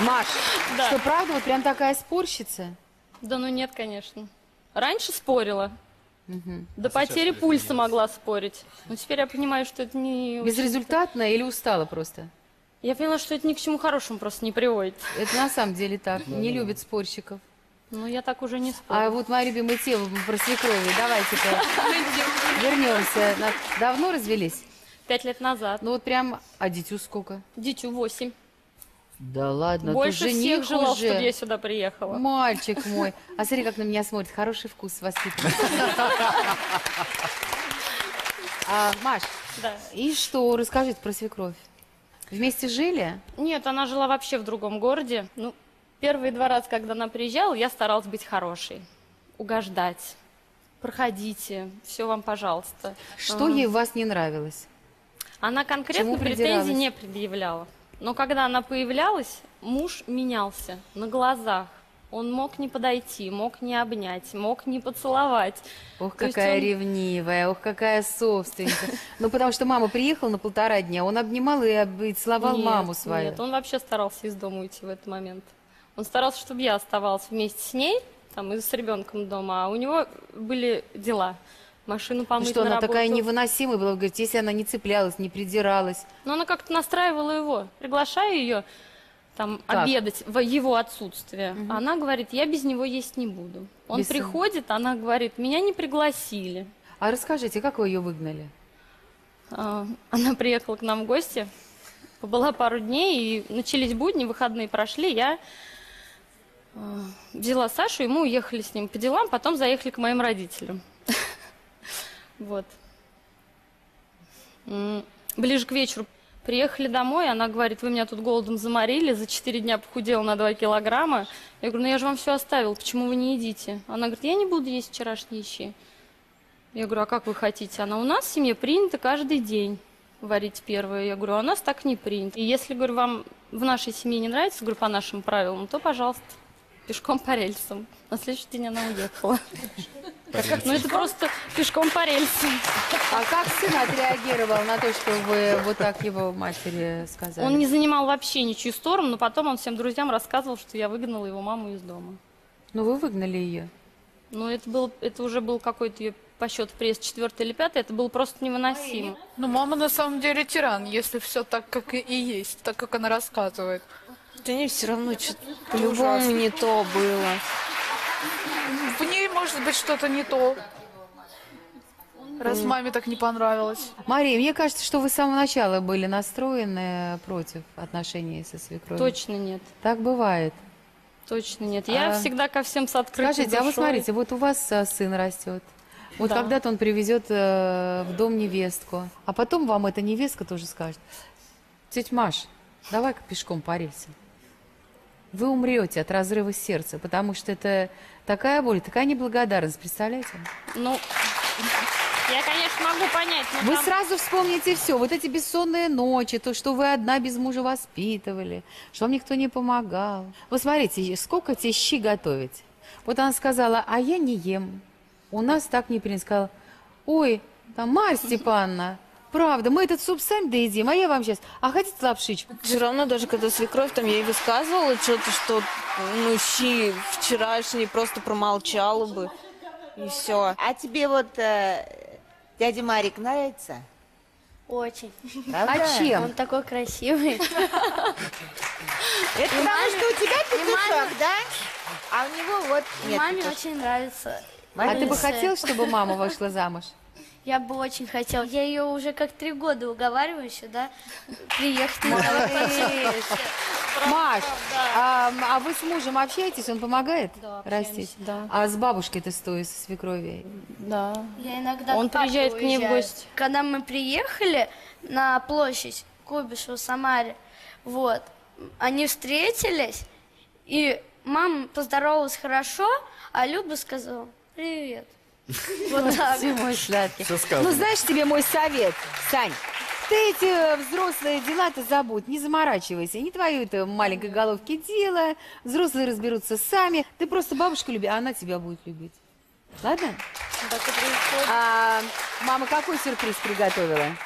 Маш, Да. что правда, вот прям такая спорщица? Да ну нет, конечно. Раньше спорила. До потери пульса могла спорить. Но теперь я понимаю, что это не... очень- Безрезультатно или устала просто? Я поняла, что это ни к чему хорошему просто не приводит. Это на самом деле так. Не любит спорщиков. Ну, я так уже не спорю. А вот моя любимая тема про свекрови. Давайте-ка вернемся. На- Давно развелись? Пять лет назад. Ну вот прям, а дитю сколько? Дитю восемь. Да ладно, Больше ты всех желал, уже. чтобы я сюда приехала. Мальчик мой. А смотри, как на меня смотрит. Хороший вкус воспитанный. А, Маш, Да. и что? Расскажите про свекровь. Вместе жили? Нет, она жила вообще в другом городе. Ну, первые два раза, когда она приезжала, я старалась быть хорошей. Угождать. Проходите. Все вам, пожалуйста. Что ей в вас не нравилось? Она конкретно претензий не предъявляла. Но когда она появлялась, муж менялся на глазах. Он мог не подойти, мог не обнять, мог не поцеловать. Ох, То какая он- ревнивая, ох, какая собственница. Ну, потому что мама приехала на полтора дня, он обнимал и, об- и целовал Нет, маму свою. Нет, он вообще старался из дома уйти в этот момент. Он старался, чтобы я оставалась вместе с ней, там, и с ребенком дома, а у него были дела. Машину Ну помыть что, на она такая работу. невыносимая была, говорит, если она не цеплялась, не придиралась. Но она как-то настраивала его. Приглашаю ее там Так. обедать в его отсутствие. А Она говорит, я без него есть не буду. Он Без сына. приходит, она говорит, меня не пригласили. А расскажите, как вы ее выгнали? А, Она приехала к нам в гости, побыла пару дней, и начались будни, выходные прошли. Я а, взяла Сашу, и мы уехали с ним по делам, потом заехали к моим родителям. Вот. Ближе к вечеру приехали домой, она говорит, вы меня тут голодом заморили, за четыре дня похудела на 2 килограмма. Я говорю, ну я же вам все оставила, почему вы не едите? Она говорит, я не буду есть вчерашние щи. Я говорю, а как вы хотите? Она, у нас в семье принято каждый день варить первое. Я говорю, а у нас так не принято. И если, говорю, вам в нашей семье не нравится, говорю, по нашим правилам, то, пожалуйста, пешком по рельсам. На следующий день она уехала. Ну, это просто пешком по рельсам. А как сын отреагировал на то, что вы вот так его матери сказали? Он не занимал вообще ничью сторону, но потом он всем друзьям рассказывал, что я выгнала его маму из дома. Ну, вы выгнали ее. Но это, был, это уже был какой-то ее по счету приезд четвертый или пятый, это было просто невыносимо. Ну, мама на самом деле тиран, если все так, как и есть, так, как она рассказывает. Да не, все равно что-то по-любому не то было. В ней может быть что-то не то. Раз маме так не понравилось. Мария, мне кажется, что вы с самого начала были настроены против отношений со свекровью. Точно нет. Так бывает. Точно нет. Я А- всегда ко всем с открытой Скажите, а душой. смотрите, вот у вас а, сын растет. Вот Да. когда-то он привезет э, в дом невестку, а потом вам эта невестка тоже скажет, тетя Маш, давай-ка пешком по рельсам. Вы умрете от разрыва сердца, потому что это такая боль, такая неблагодарность, представляете? Ну, Я, конечно, могу понять, но Вы там- сразу вспомните все. Вот эти бессонные ночи, то, что вы одна без мужа воспитывали, что вам никто не помогал. Вот смотрите, сколько тебе щи готовить. Вот она сказала, а я не ем. У нас так не принято. Сказала, ой, там, Марья Степановна, правда, мы этот суп сами доедим, а я вам сейчас, а хотите лапшичку? Все равно, даже когда свекровь, там я ей высказывала что-то, что, ну, щи вчерашние просто промолчала бы. И все. А тебе вот э, дядя Марик нравится? Очень. Правда? А чем? Он такой красивый. Это И потому, маме- что у тебя петушок, маме- да? А у него вот И нет маме петушка. очень нравится. А ты бы хотел, чтобы мама вышла замуж? Я бы очень хотела. Я ее уже как три года уговариваю сюда приехать. Маш, а, а вы с мужем общаетесь? Он помогает Да, растить? да. А с бабушкой-то стоит, со свекровью? Да. Я иногда Он приезжает к ней в гости. Когда мы приехали на площадь Куйбышева, Самаре, вот, они встретились, и мама поздоровалась хорошо, а Люба сказала «Привет». Вот так. Ты мой сладкий. Сказано. Ну, знаешь, тебе мой совет, Сань. Ты эти э, взрослые дела-то забудь, не заморачивайся. Не твое это маленькой головки дело. Взрослые разберутся сами. Ты просто бабушку люби, а она тебя будет любить. Ладно? А мама какой сюрприз приготовила?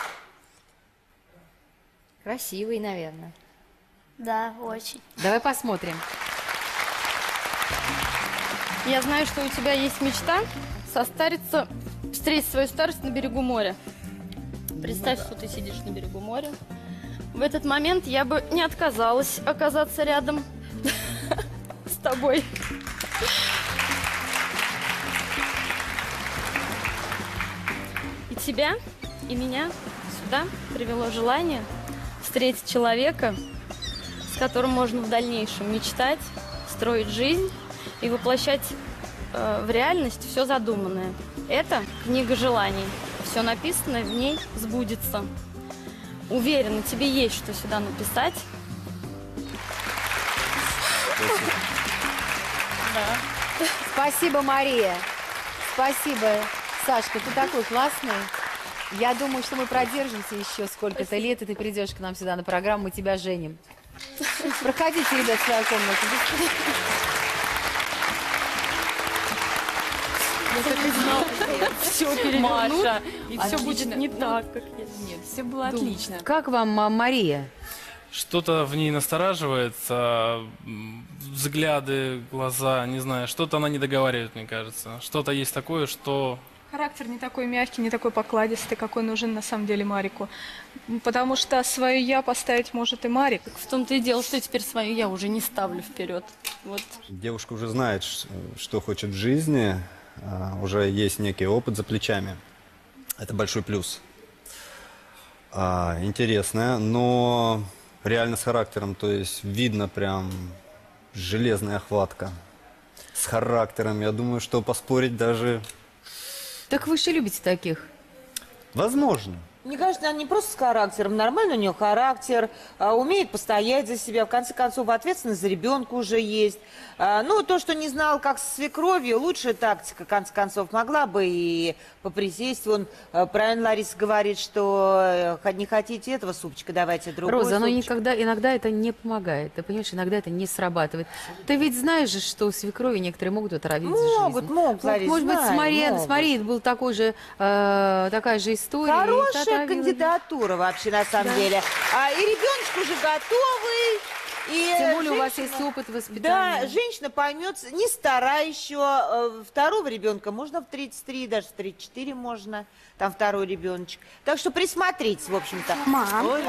Красивый, наверное. Да, очень. Давай посмотрим. Я знаю, что у тебя есть мечта состариться, встретить свою старость на берегу моря. Представь, что ты сидишь на берегу моря. В этот момент я бы не отказалась оказаться рядом с тобой. И тебя, и меня сюда привело желание встретить человека, с которым можно в дальнейшем мечтать, строить жизнь и воплощать э, в реальность все задуманное. Это книга желаний. Все написанное в ней сбудется. Уверена, тебе есть что сюда написать. Да. Спасибо, Мария. Спасибо, Сашка, ты такой классный. Я думаю, что мы продержимся еще сколько-то лет, и ты придешь к нам сюда на программу, мы тебя женим. Проходите, ребят, в свою комнату. Все Маша, и все будет не так, как я. Нет, все было отлично. Как вам, ма- Мария? Что-то в ней настораживается, м, взгляды, глаза, не знаю, что-то она не договаривает, мне кажется. Что-то есть такое, что Характер не такой мягкий, не такой покладистый, какой нужен на самом деле Марику. Потому что свое «я» поставить может и Марик. В том-то и дело, что теперь свою я уже не ставлю вперед. Вот. Девушка уже знает, что хочет в жизни, а, уже есть некий опыт за плечами. Это большой плюс. А, Интересная, но реально с характером, то есть видно прям железная хватка. С характером, я думаю, что поспорить даже Так вы же любите таких. возможно. Мне кажется, она не просто с характером, нормальный у нее характер, а, умеет постоять за себя, в конце концов, ответственность за ребенка уже есть. А, ну, то, что не знал, как со свекровью, лучшая тактика, в конце концов, могла бы и поприсесть. Вон, а, правильно Лариса говорит, что э, не хотите этого супчика, давайте другой Роза, но супчик. никогда, иногда это не помогает. Ты понимаешь, иногда это не срабатывает. Ты ведь знаешь же, что у свекрови некоторые могут отравить Могут, жизнь. могут, Вот, Ларис, Может быть, с знаю, Марией, с. Марией был такой же, э, такая же история. Хорошая отравила. кандидатура вообще, на самом Да. деле. А, и ребеночек уже готовый. И Тем более у вас женщина- есть опыт воспитания. Да, женщина поймет, не старая еще. э, Второго ребенка можно в 33, даже в 34 можно. Там второй ребеночек. Так что присмотритесь, в общем-то. Мам, Ой,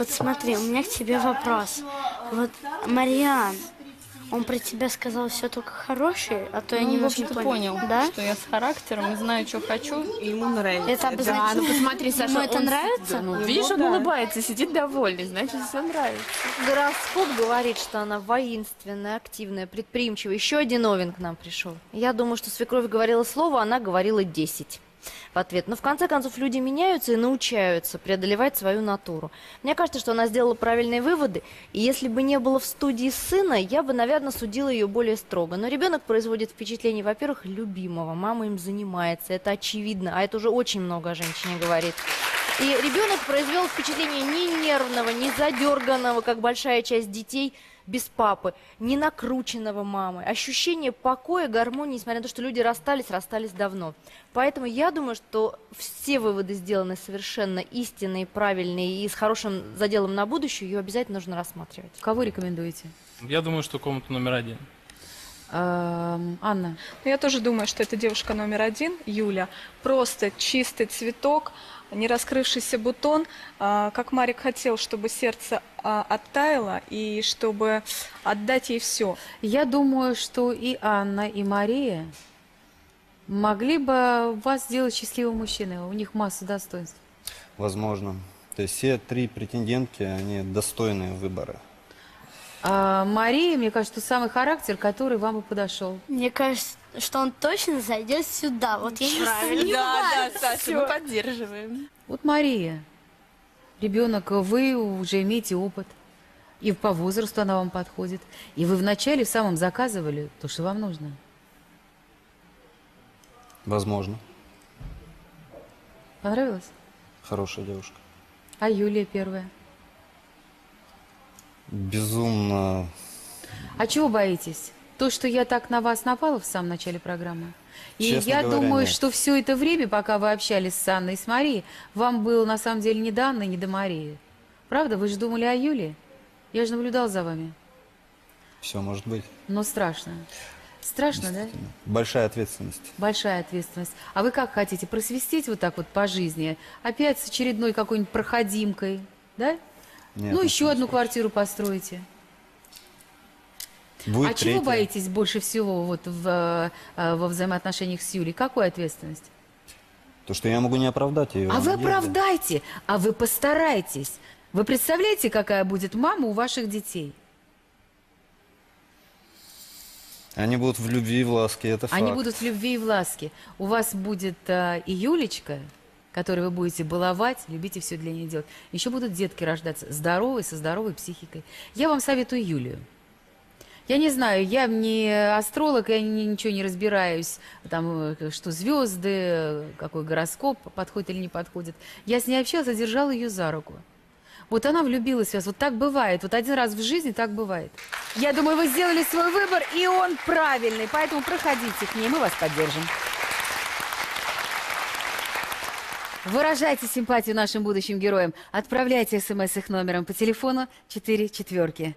вот смотри, у меня к тебе вопрос. Вот, Мариан, он про тебя сказал все только хорошее, а то я Ну, в немножко не понял. понял, Да? что я с характером и знаю, что хочу. Ему нравится. Это обозначает- Да, ну посмотри, Саша, Ему это он- нравится? Ну, видишь, он да. улыбается, сидит довольный, значит, все нравится. Гороскоп говорит, что она воинственная, активная, предприимчивая. Еще один Овен к нам пришел. Я думаю, что свекровь говорила слово, она говорила 10. В ответ. Но в конце концов люди меняются и научаются преодолевать свою натуру. Мне кажется, что она сделала правильные выводы, и если бы не было в студии сына, я бы, наверное, судила ее более строго. Но ребенок производит впечатление, во-первых, любимого, мама им занимается, это очевидно, а это уже очень много о женщине говорит. И ребенок произвел впечатление не нервного, не задерганного, как большая часть детей без папы, не накрученного мамы. Ощущение покоя, гармонии, несмотря на то, что люди расстались, расстались давно. Поэтому я думаю, что все выводы сделаны совершенно истинные, правильные и с хорошим заделом на будущее, ее обязательно нужно рассматривать. Кого рекомендуете? Я думаю, что комната номер один. Эм, Анна. Ну, Я тоже думаю, что это девушка номер один, Юля. Просто чистый цветок, не раскрывшийся бутон. А, Как Марик хотел, чтобы сердце а, оттаяло и чтобы отдать ей все. Я думаю, что и Анна, и Мария могли бы вас сделать счастливым мужчиной. У них масса достоинств. Возможно. То есть все три претендентки, они достойные выбора. А Мария, мне кажется, самый характер, который вам бы подошел. Мне кажется, что он точно зайдет сюда. Вот я не Правильно. Да, да, Саша, мы поддерживаем. Вот Мария, ребенок, вы уже имеете опыт. И по возрасту она вам подходит. И вы вначале в самом заказывали то, что вам нужно. Возможно. Понравилось? Хорошая девушка. А Юлия первая? Безумно. А чего боитесь? То, что я так на вас напала в самом начале программы? И Честно я говоря, думаю, нет. что все это время, пока вы общались с Анной и с Марией, вам было на самом деле не до Анны, не до Марии. Правда? Вы же думали о Юле? Я же наблюдал за вами. Все может быть. Но страшно. Страшно, да? Большая ответственность. Большая ответственность. А вы как хотите? Просвистеть вот так вот по жизни? Опять с очередной какой-нибудь проходимкой? Да? Нет, ну, еще одну квартиру построите. Будет а чего третья. боитесь больше всего вот в, э, во взаимоотношениях с Юлей? Какой ответственность? То, что я могу не оправдать ее. А вы оправдайте, а вы постарайтесь. Вы представляете, какая будет мама у ваших детей? Они будут в любви, в ласке, это факт. Они будут в любви и в ласке. У вас будет э, и Юлечка, которой вы будете баловать, любите все для нее делать. Еще будут детки рождаться здоровые, со здоровой психикой. Я вам советую Юлию. Я не знаю, я не астролог, я ни- ничего не разбираюсь, там, э, что звезды, какой гороскоп подходит или не подходит. Я с ней общалась, задержала ее за руку. Вот она влюбилась в вас. Вот так бывает. Вот один раз в жизни так бывает. Я думаю, вы сделали свой выбор, и он правильный. Поэтому проходите к ней, мы вас поддержим. Выражайте симпатию нашим будущим героям. Отправляйте смс их номером по телефону 4 четверки.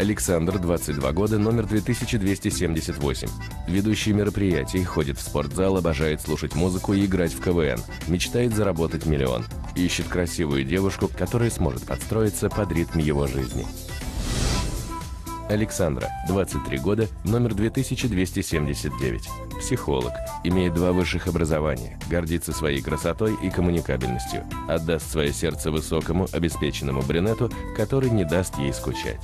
Александр, 22 года, номер 2278. Ведущий мероприятий, ходит в спортзал, обожает слушать музыку и играть в КВН. Мечтает заработать миллион. Ищет красивую девушку, которая сможет подстроиться под ритм его жизни. Александра, 23 года, номер 2279. Психолог. Имеет два высших образования. Гордится своей красотой и коммуникабельностью. Отдаст свое сердце высокому, обеспеченному брюнету, который не даст ей скучать.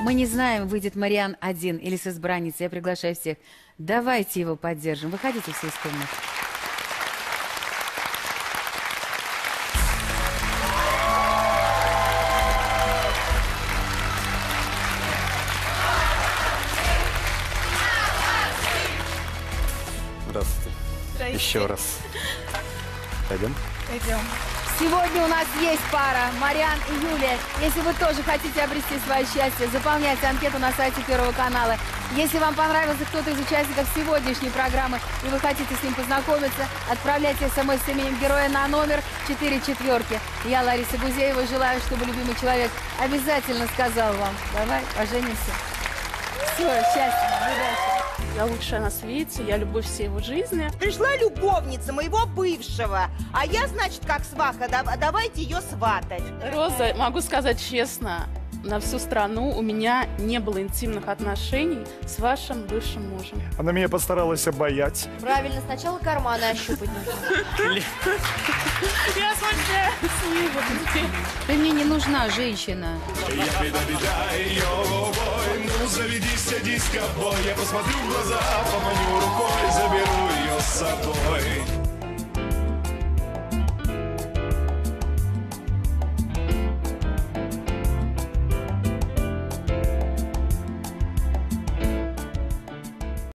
Мы не знаем, выйдет Мариан один или с избранницей. Я приглашаю всех. Давайте его поддержим. Выходите все из комнаты. Еще раз. Пойдем? Пойдем. Сегодня у нас есть пара Мариан и Юлия. Если вы тоже хотите обрести свое счастье, заполняйте анкету на сайте Первого канала. Если вам понравился кто-то из участников сегодняшней программы и вы хотите с ним познакомиться, отправляйте смс с именем героя на номер 4 четверки. Я, Лариса Гузеева, желаю, чтобы любимый человек обязательно сказал вам, давай поженимся. Все, счастья, удачи. Я лучшая на свете, я любовь всей его жизни. Пришла любовница моего бывшего, а я, значит, как сваха, да- давайте ее сватать. Роза, могу сказать честно, на всю страну у меня не было интимных отношений с вашим бывшим мужем. Она меня постаралась обаять. Правильно, сначала карманы ощупать нужно. Я смущаюсь, Ты мне не нужна, женщина. Ее. Ну, заведись, садись, ковбой. Я посмотрю в глаза, поманю рукой.